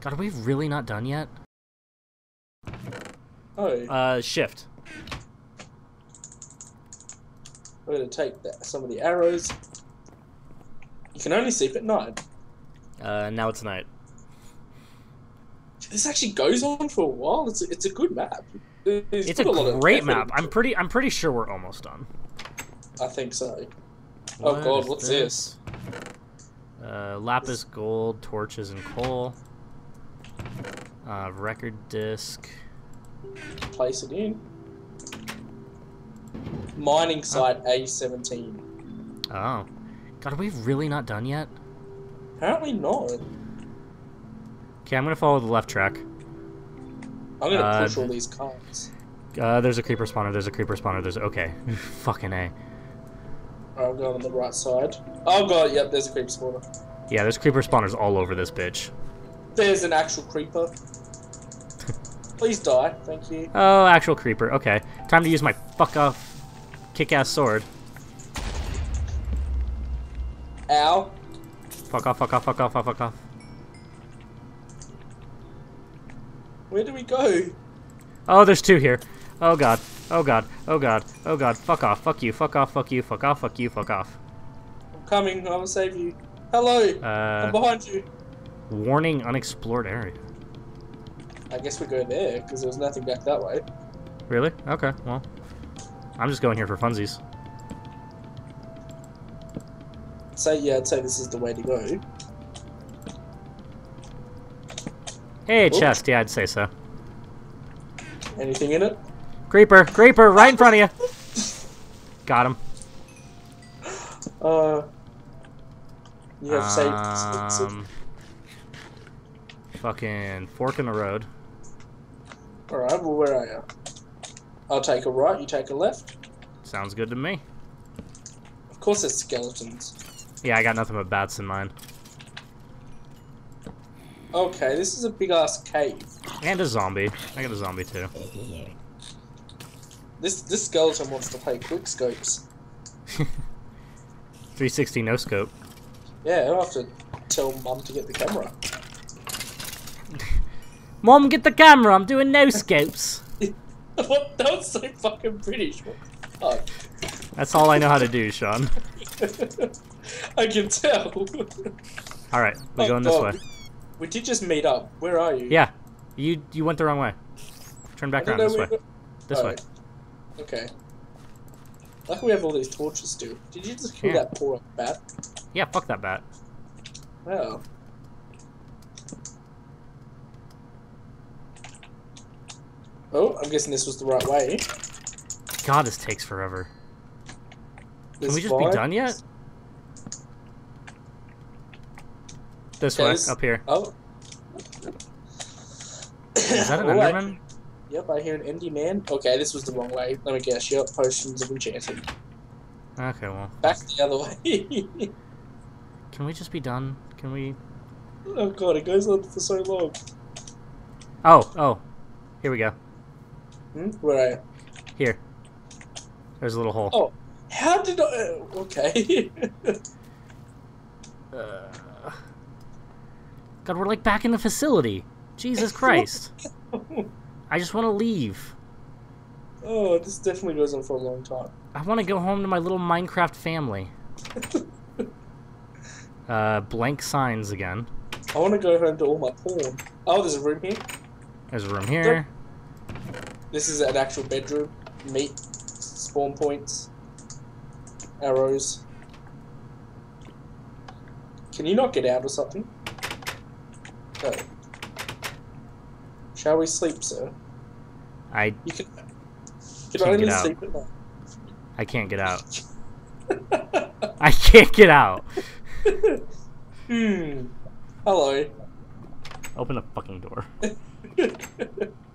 God, are we really not done yet? Oh, Uh, shift. we're gonna take that, some of the arrows. You can only sleep at night. Uh, now it's night. This actually goes on for a while. It's a, it's a good map. It's It's a lot great map. I'm pretty. I'm pretty sure we're almost done. I think so. Oh God, is what's this? Uh, lapis, gold, torches, and coal. Uh, record disc. Place it in. Mining site A17. Oh, God, are we really not done yet? Apparently not. Okay, I'm gonna follow the left track. I'm gonna Uh, push all these cars. Uh, there's a creeper spawner. There's a creeper spawner. There's okay. Fucking a. Alright, I'm going on the right side. Oh god, yep, there's a creeper spawner. Yeah, there's creeper spawners all over this bitch. There's an actual creeper. Please die, thank you. Oh, actual creeper. Okay, time to use my fuck off, kick-ass sword. Ow. Fuck off! Fuck off! Fuck off! Fuck off! Fuck off! Where do we go? Oh, there's two here. Oh god. Oh god. Oh god. Oh god. Fuck off. Fuck you. Fuck off. Fuck you. Fuck off. Fuck you. Fuck off. I'm coming, I will save you. Hello! I'm Uh, behind you. Warning unexplored area. I guess we go there, because there's nothing back that way. Really? Okay. Well, I'm just going here for funsies. Say, yeah, I'd say this is the way to go. Hey, chest. Yeah, I'd say so. Anything in it? Creeper. Creeper. Right in front of you. Got him. Uh. You have saved. Fucking fork in the road. Alright, well, where are you? I'll take a right, you take a left. Sounds good to me. Of course, there's skeletons. Yeah, I got nothing but bats in mind. Okay, this is a big ass cave. And a zombie. I got a zombie too. This this skeleton wants to play quick scopes. 360 no scope. Yeah, I'll have to tell mum to get the camera. Mom, get the camera. I'm doing no scopes. what? That was so fucking British. What the That's all I know how to do, Sean. I can tell. All right, we're Oh, going this God. way. We did just meet up. Where are you? Yeah, you you went the wrong way. Turn back around this way. were- This way. Okay. Like we have all these torches dude. Did you just kill Yeah. that poor bat? Yeah, fuck that bat. Wow. Oh, I'm guessing this was the right way. God, this takes forever. Can we just be done yet? This Okay, way, this- up here. Oh. Is that an Oh, I- Yep, I hear an Enderman. Okay, this was the wrong way. Let me guess. Yep, potions of enchanting. Okay, well, Back the other way. can we just be done? Can we? oh god, it goes on for so long. Oh, oh, here we go. Hmm? Where are you? Here. There's a little hole. Oh. How did I? uh, Okay. Uh, God, we're like back in the facility. Jesus Christ. I just want to leave. oh, this definitely goes on for a long time. I want to go home to my little Minecraft family. uh, blank signs again. I want to go home to all my porn. Oh, there's a room here. There's a room here. This is an actual bedroom. Meat, spawn points, arrows. Can you not get out or something? No. Shall we sleep, sir? I You can, can can't get out. sleep at night. I can't get out. I can't get out. hmm. Hello. Open the fucking door.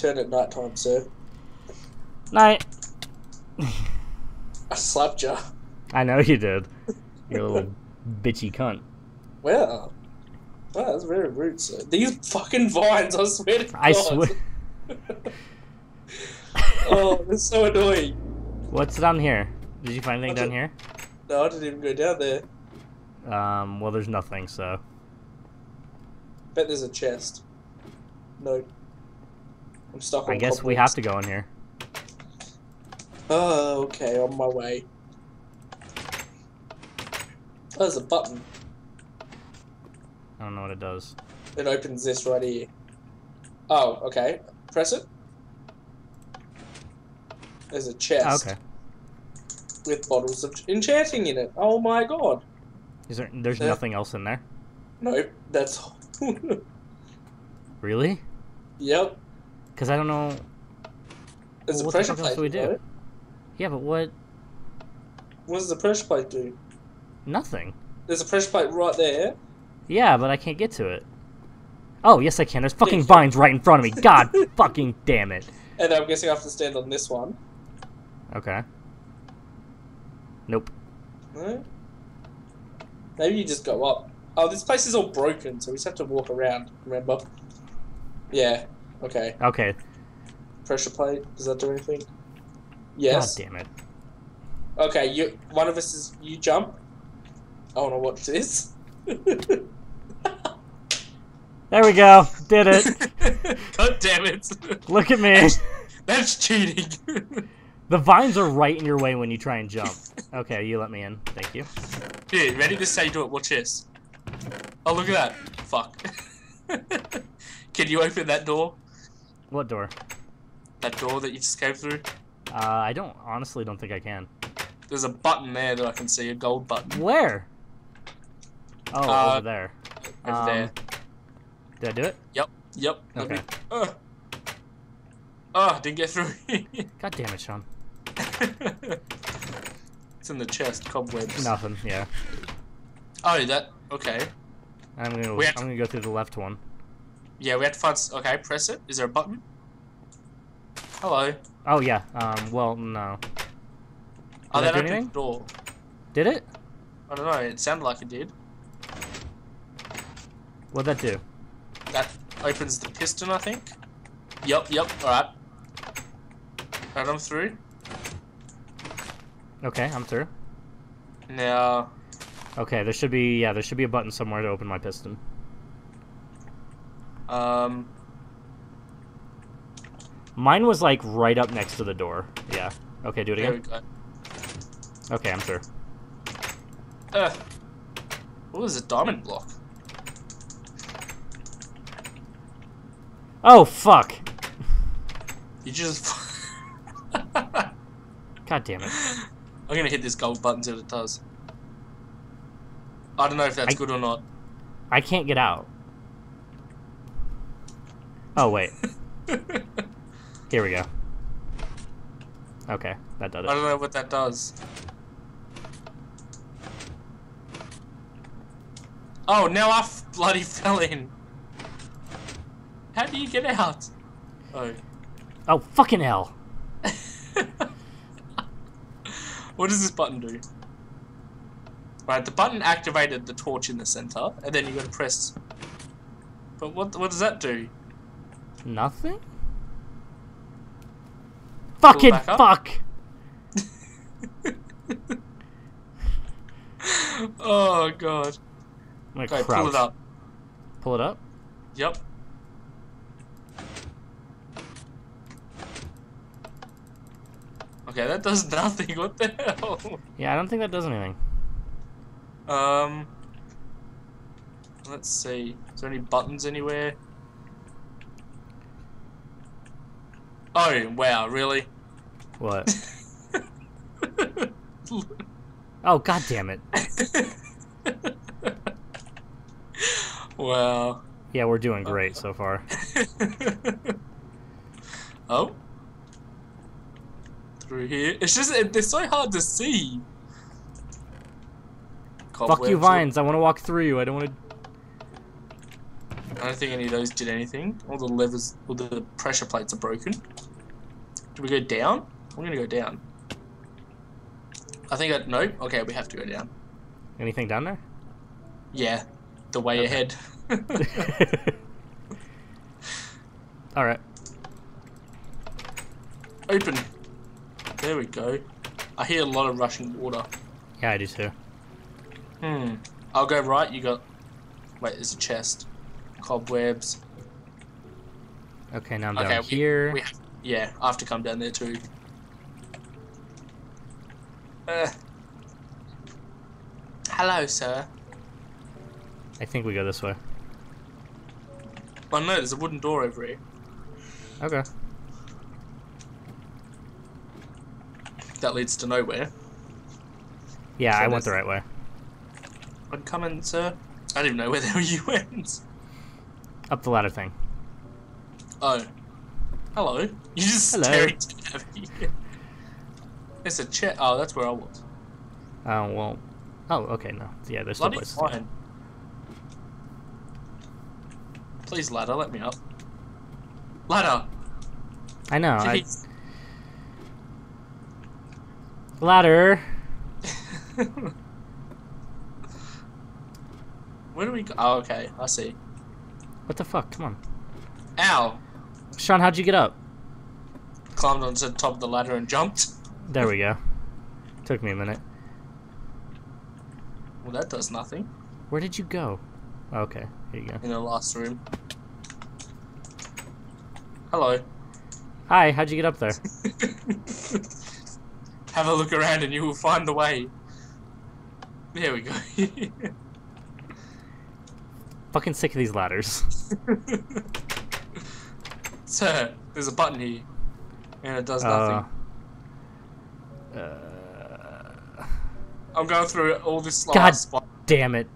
Turn at night time, sir. Night. I slapped you. I know you did. You little bitchy cunt. Wow. Wow, that's very rude, sir. These fucking vines, I swear to God. I swear. oh, it's so annoying. What's down here? Did you find anything down here? No, I didn't even go down there. Um, well, there's nothing, so. bet there's a chest. No. I'm stuck I guess we have to go in here. Oh, okay, on my way. Oh, there's a button. I don't know what it does. It opens this right here. Oh, okay. Press it. There's a chest ah, okay. with bottles of enchanting in it. Oh my god. Is there? There's Yeah. nothing else in there. Nope, that's. Really? yep. Because I don't know. Well, what the pressure else plate. do we do? right? Yeah, but what? What does the pressure plate do? Nothing. There's a pressure plate right there. Yeah, but I can't get to it. Oh, yes, I can. There's fucking vines right in front of me. God fucking damn it. And I'm guessing I have to stand on this one. Okay. Nope. No? Maybe you just go up. Oh, this place is all broken, so we just have to walk around, remember? Yeah, okay. Okay. Pressure plate, does that do anything? Yes. God damn it. Okay, you one of us is you jump. I wanna watch this. There we go. Did it. God damn it. Look at me. That's cheating. The vines are right in your way when you try and jump. Okay, you let me in. Thank you. Here, ready? This is how you do it. Watch this. Oh, look at that. Fuck. Can you open that door? What door? That door that you just came through? Uh, I don't honestly don't think I can. There's a button there that I can see, a gold button. Where? Oh, Uh, over there. Over Um, there. Did I do it? Yep. Yep. Okay. me- Uh. Oh, didn't get through. God damn it, Sean. it's in the chest, cobwebs. Nothing. Yeah. Oh, that. Okay. I'm gonna. We I'm gonna go through the left one. Yeah, we have to find. Okay, press it. Is there a button? Hello. Oh yeah. Um. Well, no. Oh, Did that that opened the door. Did it? I don't know. It sounded like it did. What'd that do? That opens the piston, I think. Yep. Yep. All right. Right, I'm through. Okay, I'm through. Now, Okay, there should be. Yeah, there should be a button somewhere to open my piston. Um, Mine was like right up next to the door. Yeah. Okay, do it again. Okay, I'm sure. Uh, what was a diamond block? Oh fuck! You just. God damn it. I'm gonna hit this gold button till it does. I don't know if that's I- good or not. I can't get out. Oh wait. Here we go. Okay, that does I don't know what that does. Oh, now I bloody fell in. How do you get out? Oh. Oh fucking hell! what does this button do? Right, the button activated the torch in the center, and then you gotta press. But what what does that do? Nothing. Fucking fuck! oh god. I'm gonna Okay, pull it up. Pull it up. Yep. Okay, that does nothing. What the hell? Yeah, I don't think that does anything. Um. Let's see. Is there any buttons anywhere? Oh wow! Really? What? Oh god damn it! wow. Yeah, we're doing oh. great so far. oh. Through here. It's just it- they're so hard to see. Fuck you, vines! I want to walk through you. I don't want to. I don't think any of those did anything. All the levers, all the pressure plates are broken. Do we go down? I'm gonna go down. I think I nope. Okay, we have to go down. Anything down there? Yeah, the way ahead. All right. Open. There we go. I hear a lot of rushing water. Yeah, I do too. Hmm. I'll go right. You got. Wait, there's a chest. Cobwebs. Okay, now I'm Okay, down we- here. We, yeah, I have to come down there too. Uh, hello, sir. I think we go this way. Oh no, there's a wooden door over here. Okay. That leads to nowhere. Yeah, So I went the right way. I'm coming, sir. I didn't know where the you went. Up the ladder thing. Oh. Hello. You just Hello. staring at me. It's a chair. Oh, that's where I was. Oh, well. Oh, okay, no. Yeah, there's still places. fine. Please, ladder, let me up. Ladder! I know. I, ladder. Where do we go? Oh, okay, I see. What the fuck? Come on. Ow! Sean, how'd you get up? Climbed onto the top of the ladder and jumped. There we go. Took me a minute. Well, that does nothing. Where did you go? Okay, here you go. In the last room. Hello. Hi, how'd you get up there? Have a look around and you will find the way. There we go. Fucking sick of these ladders. Sir, there's a button here. And it does nothing. Uh, uh, I'm going through all this God. spot. damn it.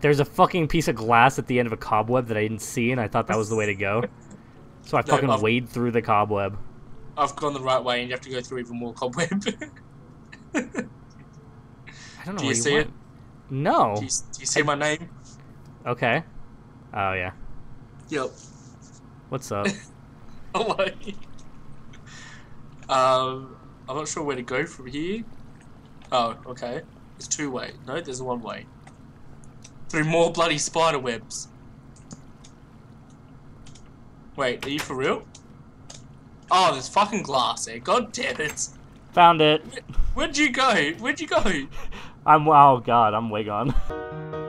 There's a fucking piece of glass at the end of a cobweb that I didn't see, and I thought that was the way to go. So I No, fucking I've- wade through the cobweb. I've gone the right way and you have to go through even more cobweb. I don't know Do you where see went. No. do, you, do you see my name? Okay. Oh yeah. Yep. What's up? Hello. um, I'm not sure where to go from here. Oh, okay. There's two way. No, there's one way. Through more bloody spider webs. Wait, are you for real? Oh, there's fucking glass there. God damn it. Found it. Where'd you go? Where'd you go? I'm. Oh god, I'm way gone.